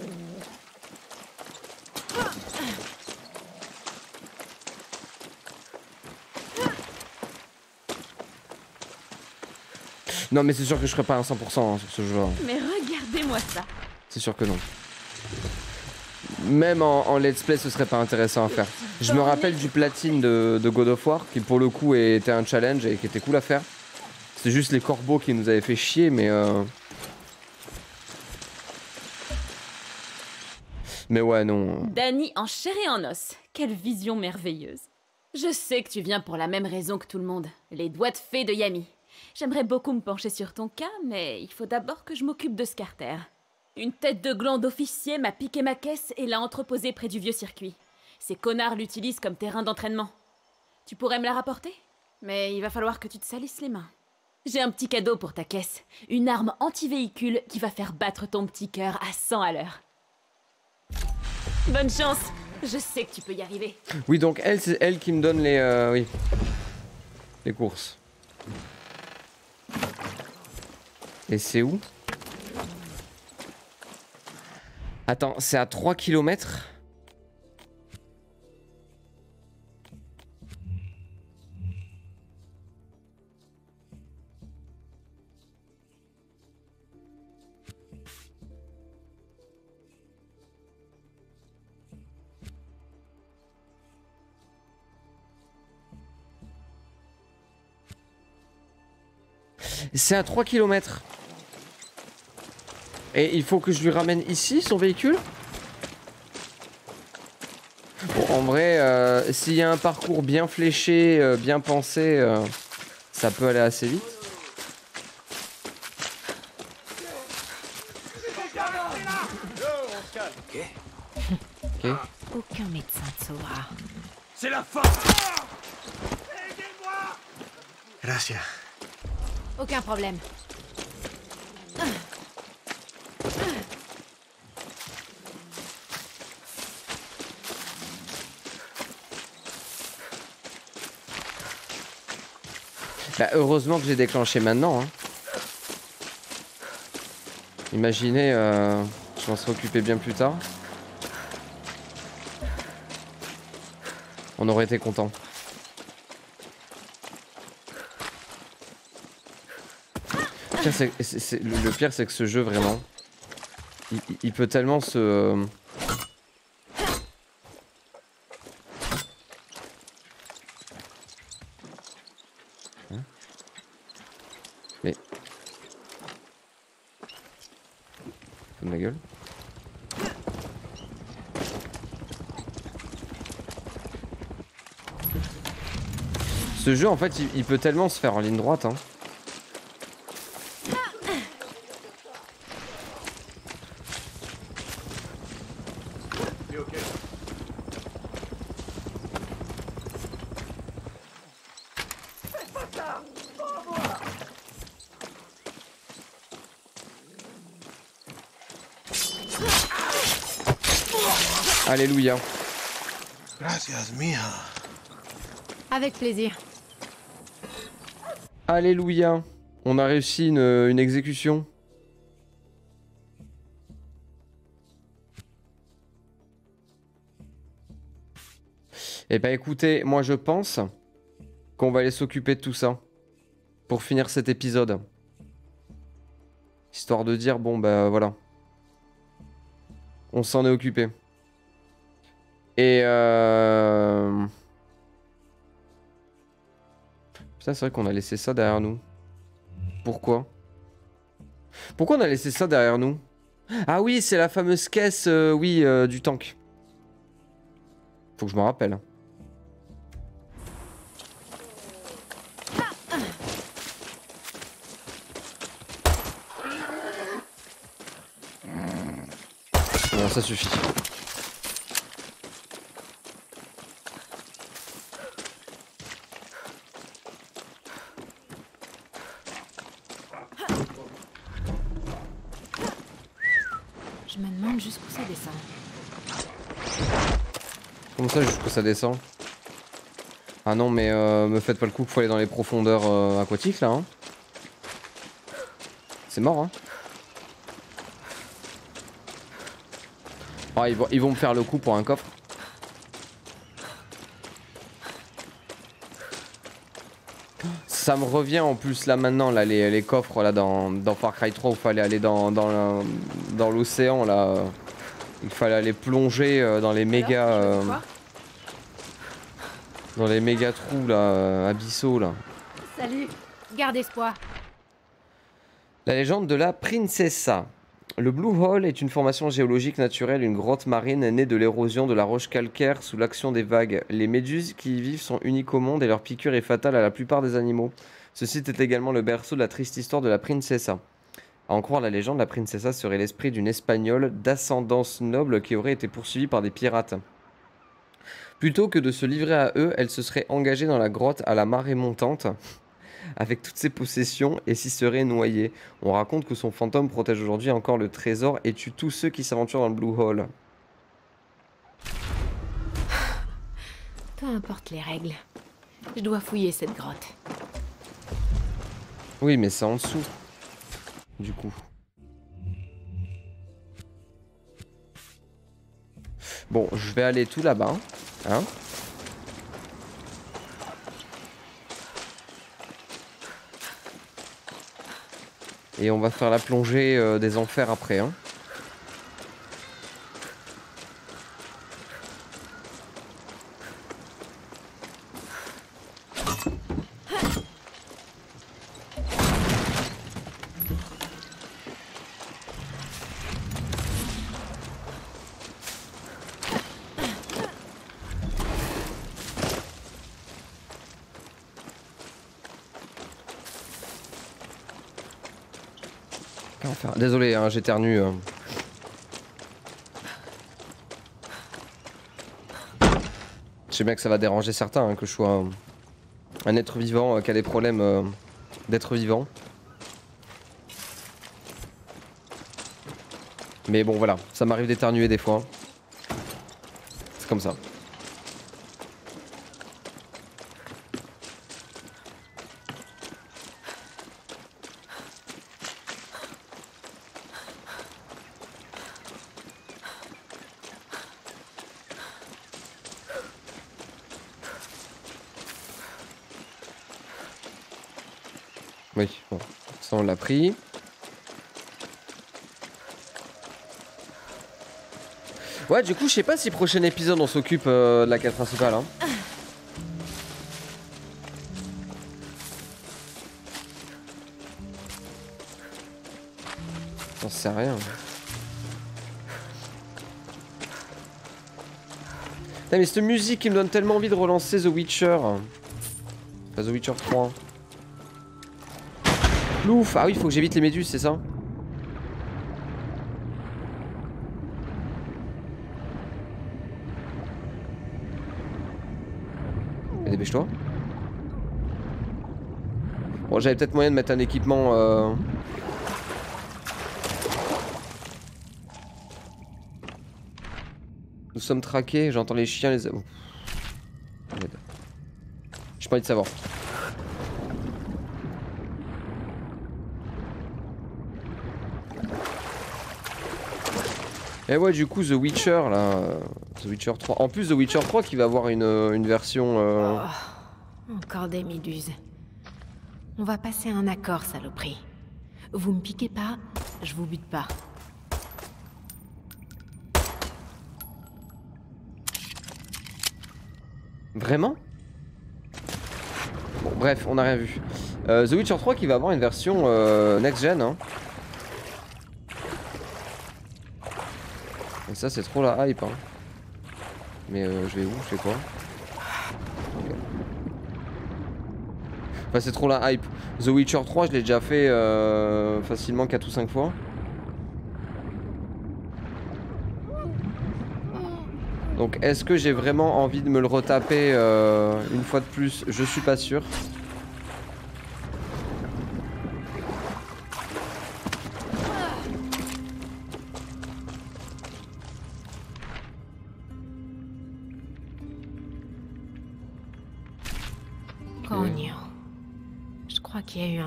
Non mais c'est sûr que je ferai pas un 100% hein, sur ce jeu. Mais regardez-moi ça. C'est sûr que non. Même en, en let's play, ce serait pas intéressant à faire. Je me rappelle du platine de, de God of War, qui pour le coup était un challenge et qui était cool à faire. C'est juste les corbeaux qui nous avaient fait chier, mais... euh, Mais ouais, non. Danny en chair et en os. Quelle vision merveilleuse. Je sais que tu viens pour la même raison que tout le monde. Les doigts de fée de Yami. J'aimerais beaucoup me pencher sur ton cas, mais il faut d'abord que je m'occupe de ce Carter. Une tête de gland d'officier m'a piqué ma caisse et l'a entreposée près du vieux circuit. Ces connards l'utilisent comme terrain d'entraînement. Tu pourrais me la rapporter? Mais il va falloir que tu te salisses les mains. J'ai un petit cadeau pour ta caisse. Une arme anti-véhicule qui va faire battre ton petit cœur à 100 à l'heure. Bonne chance Je sais que tu peux y arriver. Oui, donc elle, c'est elle qui me donne les... euh, oui. Les courses. Et c'est où? Attends, c'est à 3 km C'est à 3 km. Et il faut que je lui ramène ici son véhicule? Bon, en vrai, euh, s'il y a un parcours bien fléché, euh, bien pensé, euh, ça peut aller assez vite. Ok. Aucun médecin ne sauvera. C'est la fin Gracias. Aucun problème. Bah, heureusement que j'ai déclenché maintenant. hein. Imaginez, euh, je m'en serais occupé bien plus tard. On aurait été content. le, pire, c'est que ce jeu, vraiment, il, peut tellement se... Hein Mais... La gueule Ce jeu, en fait, il, il peut tellement se faire en ligne droite, hein. Alléluia. Gracias, mija. Avec plaisir. Alléluia. On a réussi une, une exécution. Eh ben écoutez, moi je pense qu'on va aller s'occuper de tout ça. Pour finir cet épisode. Histoire de dire, bon bah voilà. On s'en est occupé. Et euh... Putain, c'est vrai qu'on a laissé ça derrière nous. Pourquoi? Pourquoi on a laissé ça derrière nous? Ah oui, c'est la fameuse caisse, euh, oui, euh, du tank. Faut que je me rappelle. Bon, ça suffit. Je me demande jusqu'où ça descend. Comment ça jusqu'où ça descend. Ah non mais euh, me faites pas le coup qu'il faut aller dans les profondeurs euh, aquatiques là hein. C'est mort hein. Ah ils vont, ils vont me faire le coup pour un coffre. Ça me revient en plus là maintenant là les, les coffres là dans, dans Far Cry 3 où il fallait aller dans, dans, dans l'océan là. Il fallait aller plonger euh, dans les méga euh, dans les méga trous là euh, abyssaux là. Salut Garde espoir. La légende de la Princessa. Le Blue Hole est une formation géologique naturelle, une grotte marine née de l'érosion de la roche calcaire sous l'action des vagues. Les méduses qui y vivent sont uniques au monde et leur piqûre est fatale à la plupart des animaux. Ce site est également le berceau de la triste histoire de la Princessa. À en croire la légende, la Princessa serait l'esprit d'une Espagnole d'ascendance noble qui aurait été poursuivie par des pirates. Plutôt que de se livrer à eux, elle se serait engagée dans la grotte à la marée montante avec toutes ses possessions et s'y serait noyée. On raconte que son fantôme protège aujourd'hui encore le trésor et tue tous ceux qui s'aventurent dans le Blue Hole. Peu importe les règles. Je dois fouiller cette grotte. Oui, mais c'est en dessous. Du coup. Bon, je vais aller tout là-bas. Hein Et on va faire la plongée euh, des enfers après. Hein. Qu'en faire Désolé, hein, j'éternue. euh. Je sais bien que ça va déranger certains, hein, que je sois un, un être vivant euh, qui a des problèmes euh, d'être vivant. Mais bon, voilà, ça m'arrive d'éternuer des fois. C'est comme ça. Oui, bon, ça on l'a Ouais, du coup, je sais pas si prochain épisode on s'occupe euh, de la quête principale. Hein. J'en sais rien. Mais cette musique qui me donne tellement envie de relancer The Witcher. Enfin, The Witcher 3. Ah oui, il faut que j'évite les méduses, c'est ça Mais Dépêche-toi. Bon, j'avais peut-être moyen de mettre un équipement... Euh... Nous sommes traqués, j'entends les chiens, les... J'ai pas envie de savoir. Et ouais, du coup, The Witcher, là... euh, The Witcher 3. En plus, The Witcher 3 qui va avoir une, euh, une version... euh, Encore des méduses. On va passer un accord, saloperie. Vous me piquez pas, je vous bute pas. Vraiment? Bon, bref, on n'a rien vu. Euh, The Witcher 3 qui va avoir une version euh, next-gen. Hein. Ça, c'est trop la hype. Hein. Mais euh, je vais où? Je fais quoi? Enfin, c'est trop la hype. The Witcher 3, je l'ai déjà fait euh, facilement 4 ou 5 fois. Donc est-ce que j'ai vraiment envie de me le retaper euh, une fois de plus? Je suis pas sûr.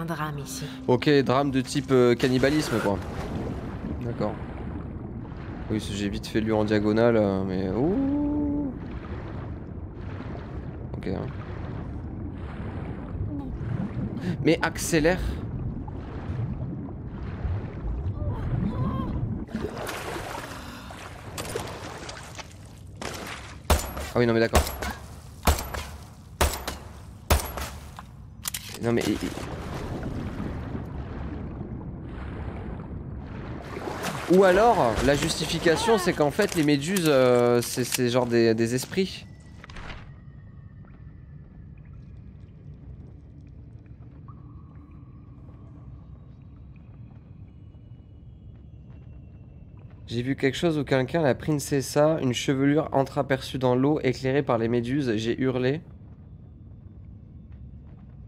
Drame ici. Ok, drame de type euh, cannibalisme quoi. D'accord. Oui, j'ai vite fait lui en diagonale, euh, mais... Ouh Ok. hein. Mais accélère Ah oui, non mais d'accord. Non mais... Ou alors, la justification, c'est qu'en fait, les méduses, euh, c'est- genre des, des esprits. J'ai vu quelque chose où quelqu'un, la princessa, une chevelure entreaperçue dans l'eau, éclairée par les méduses. J'ai hurlé.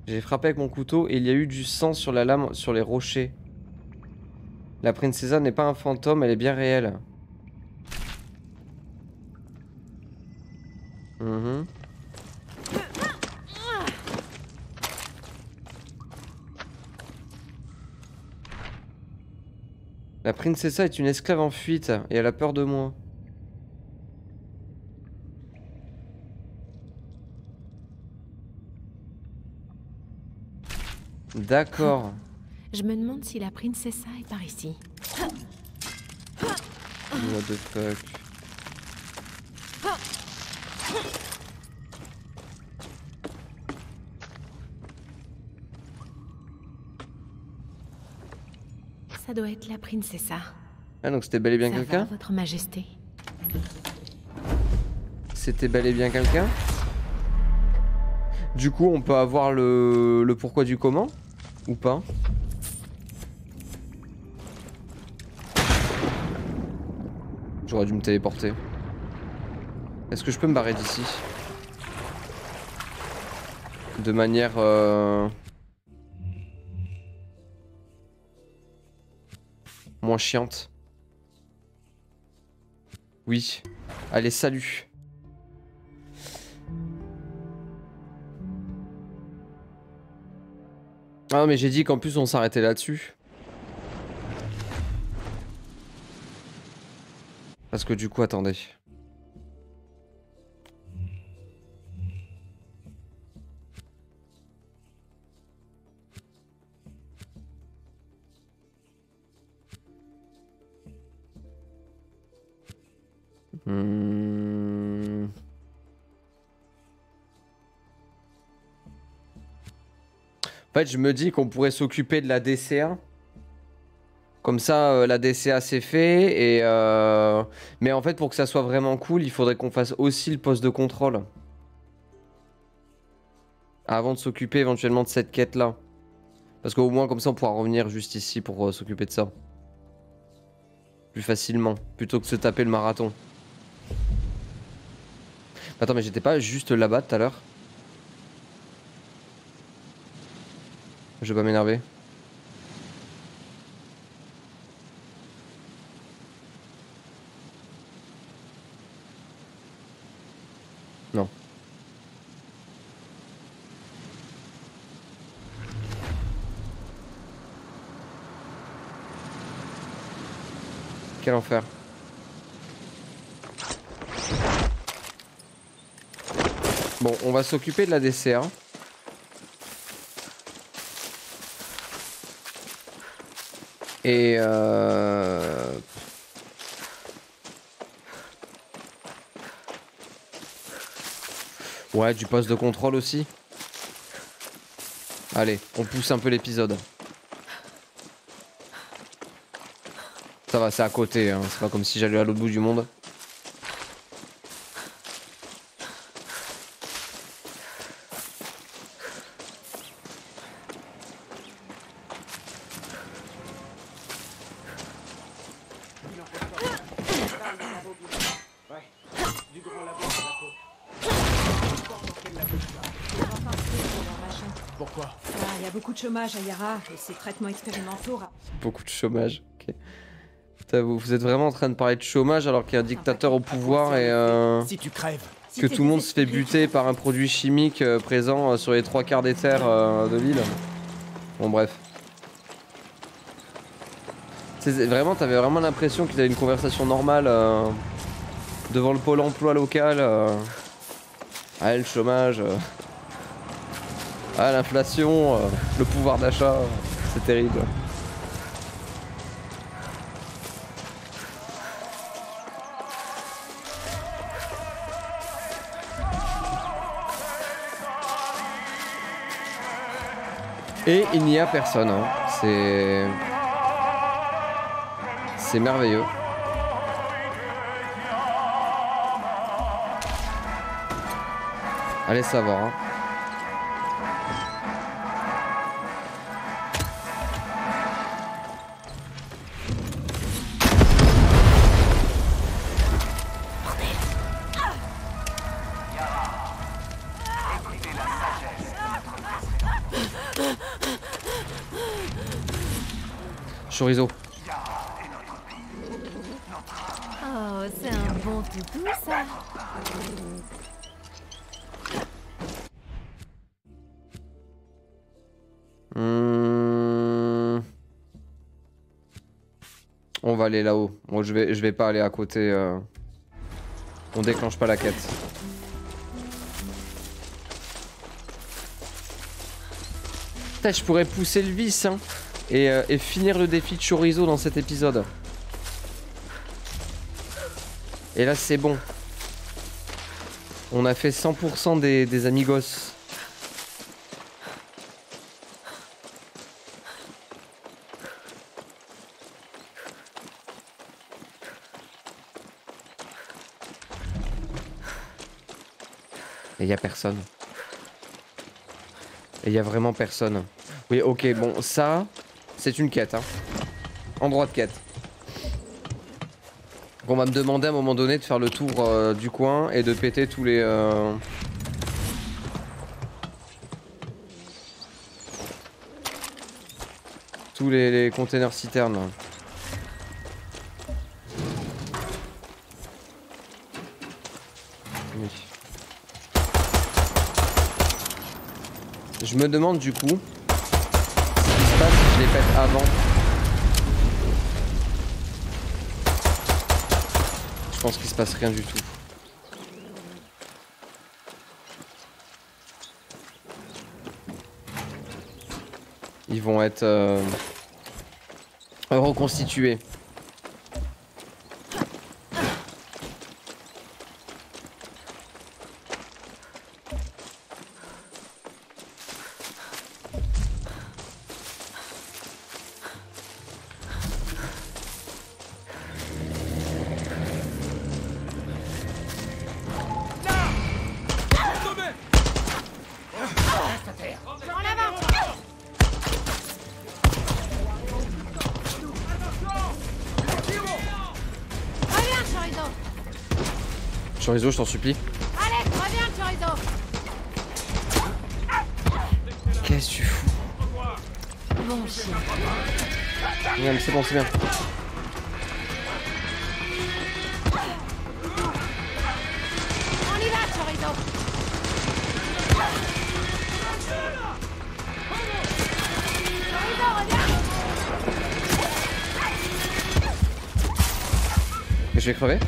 J'ai frappé avec mon couteau et il y a eu du sang sur la lame, sur les rochers. La princessa n'est pas un fantôme, elle est bien réelle. Mhm. La princessa est une esclave en fuite et elle a peur de moi. D'accord. Je me demande si la princessa est par ici. What the fuck? Ça doit être la princessa. Ah donc c'était bel et bien quelqu'un? Votre majesté. C'était bel et bien quelqu'un? Du coup on peut avoir le, le pourquoi du comment? Ou pas? J'aurais dû me téléporter. Est-ce que je peux me barrer d'ici? De manière... euh, Moins chiante. Oui. Allez, salut. Ah mais j'ai dit qu'en plus on s'arrêtait là-dessus. Parce que du coup, attendez. Hmm. En fait, je me dis qu'on pourrait s'occuper de la DCA. Comme ça, euh, la DCA c'est fait. Et euh, Mais en fait, pour que ça soit vraiment cool, il faudrait qu'on fasse aussi le poste de contrôle. Avant de s'occuper éventuellement de cette quête-là. Parce qu'au moins, comme ça, on pourra revenir juste ici pour euh, s'occuper de ça. Plus facilement, plutôt que de se taper le marathon. Attends, mais j'étais pas juste là-bas tout à l'heure Je vais pas m'énerver. Quel enfer. Bon, on va s'occuper de la DCA. Et euh... Ouais, du poste de contrôle aussi. Allez, on pousse un peu l'épisode. Va, c'est à côté, hein. c'est pas comme si j'allais à l'autre bout du monde. Pourquoi? Ah, Il y a beaucoup de chômage à Yara et ces traitements expérimentaux. Beaucoup de chômage. ok. Putain, vous, vous êtes vraiment en train de parler de chômage alors qu'il y a un dictateur au pouvoir et euh, Si tu crèves. que tout le monde se fait buter par un produit chimique euh, présent euh, sur les trois quarts des terres euh, de l'île. Bon bref. Vraiment, t'avais vraiment l'impression qu'ils avaient une conversation normale euh, devant le pôle emploi local. euh. Ah le chômage. euh. Ah l'inflation, euh, le pouvoir d'achat, c'est terrible. Et il n'y a personne. hein. C'est. C'est merveilleux. Allez savoir. hein. Chorizo. Oh, c'est un bon toutou, ça. Hmm. On va aller là-haut. Bon, je vais, je vais pas aller à côté. euh. On déclenche pas la quête. Putain, je pourrais pousser le vice hein, et, euh, et finir le défi de chorizo dans cet épisode. Et là, c'est bon. On a fait 100% des, des amigos. Et y a personne. Et y a vraiment personne. Oui, ok, bon, ça, c'est une quête. Hein. Endroit de quête. On va me demander à un moment donné de faire le tour euh, du coin et de péter tous les... euh, Tous les, containers citernes. Oui. Je me demande du coup avant. Je pense qu'il se passe rien du tout. Ils vont être euh, reconstitués. Je t'en supplie. Allez, reviens, Chorizo Qu'est-ce que tu fous? Bon c'est bon, c'est bien. On y va, Chorizo Chorizo, reviens. Mais je vais crever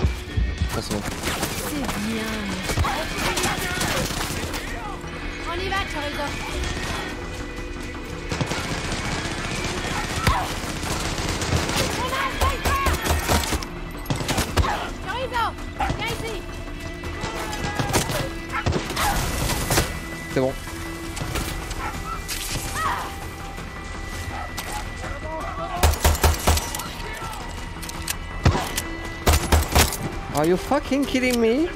C'est bon. Are you fucking kidding me?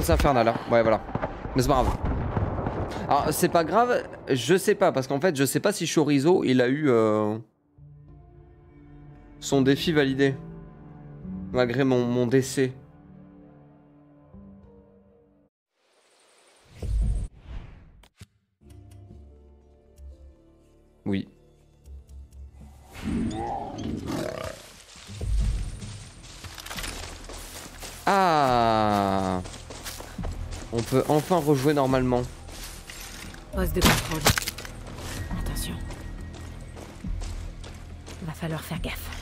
Contre c'est infernal hein. Ouais voilà. Mais c'est pas grave. Alors c'est pas grave, je sais pas, parce qu'en fait je sais pas si Chorizo il a eu euh, son défi validé. Malgré mon, mon décès. Oui. Ah On peut enfin rejouer normalement. Poste de contrôle. Attention. Va falloir faire gaffe.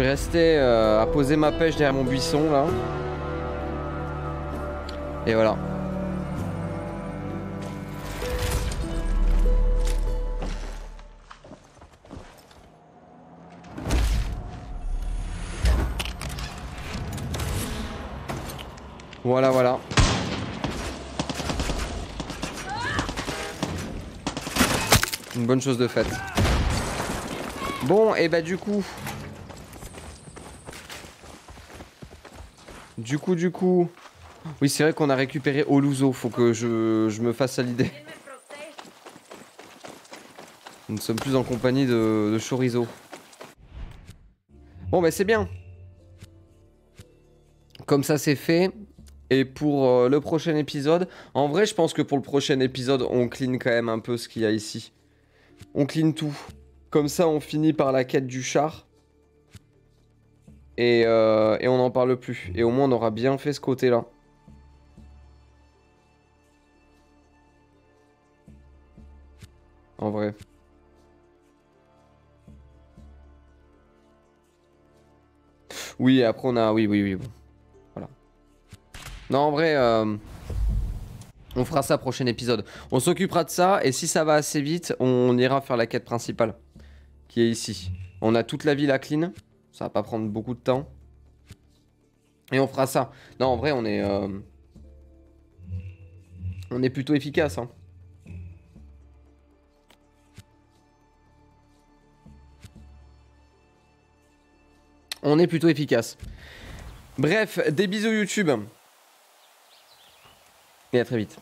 Suis resté euh, à poser ma pêche derrière mon buisson là. Et voilà. Voilà, voilà. Une bonne chose de faite. Bon, et bah du coup... Du coup, du coup... Oui, c'est vrai qu'on a récupéré Oluzo. Faut que je, me fasse à l'idée. Nous ne sommes plus en compagnie de, Chorizo. Bon, bah c'est bien. Comme ça, c'est fait. Et pour euh, le prochain épisode, en vrai, je pense que pour le prochain épisode, on clean quand même un peu ce qu'il y a ici. On clean tout. Comme ça, on finit par la quête du char. Et, euh, et on n'en parle plus. Et au moins, on aura bien fait ce côté-là. En vrai. Oui, après on a... Oui, oui, oui. Bon. Voilà. Non, en vrai... euh, On fera ça prochain épisode. On s'occupera de ça et si ça va assez vite, on ira faire la quête principale. Qui est ici. On a toute la ville à clean. Ça va pas prendre beaucoup de temps. Et on fera ça. Non, en vrai, on est... euh, On est plutôt efficace. Hein. On est plutôt efficace. Bref, des bisous YouTube. Et à très vite.